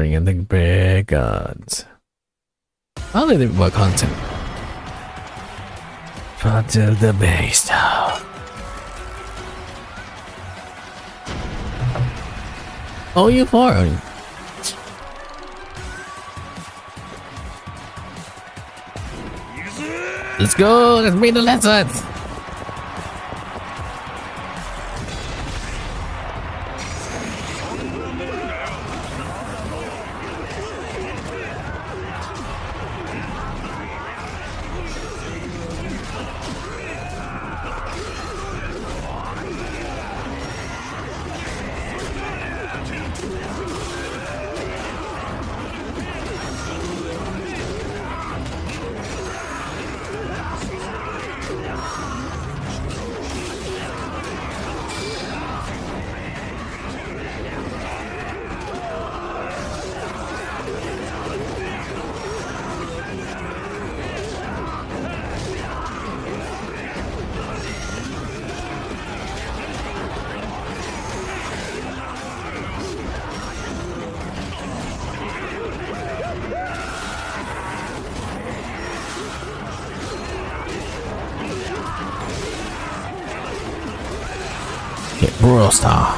Bring in the big guns. I'll leave more content. Until the base. Oh, you are. Let's go. Let's read the lessons. Get Star.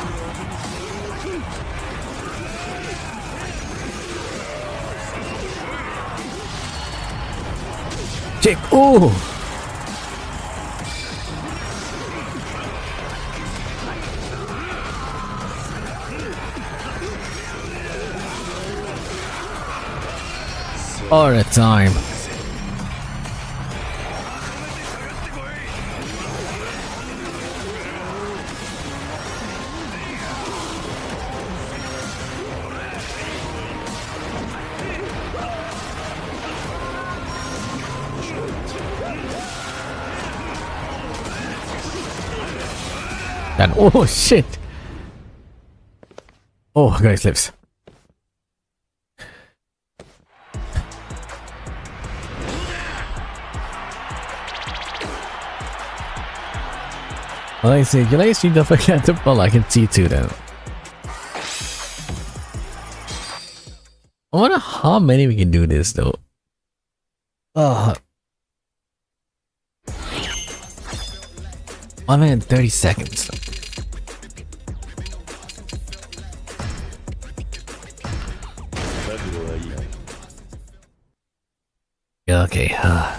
Check. Ooh. All the time. And oh shit! Oh, guys, lives. Well, I see. Can I see the fucking Well, I can see too then. I wonder how many we can do this though. Uh, 130 seconds. Okay. Uh.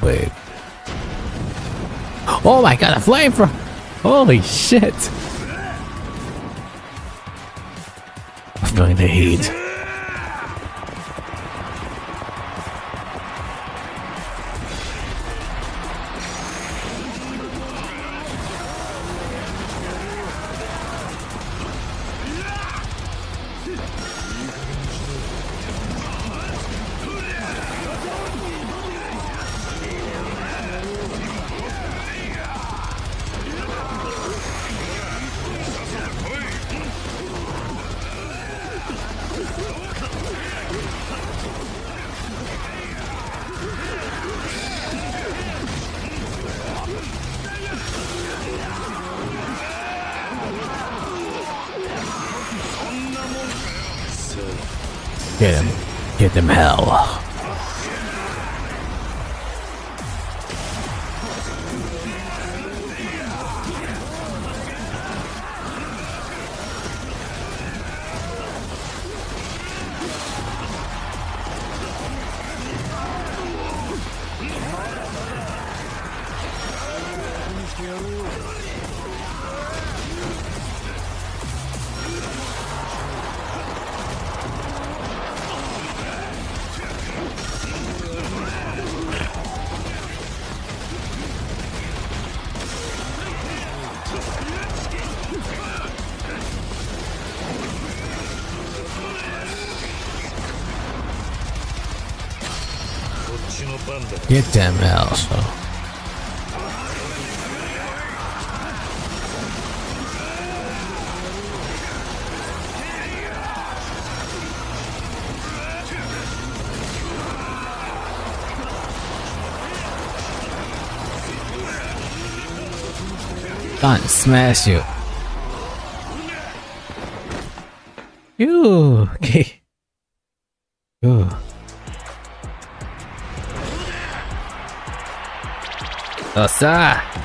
Babe. Oh my god, a flamethrower! Holy shit! I'm feeling the heat. Get him. Get them hell. Get them hell. Can't smash you. You okay. Ooh. Nossa!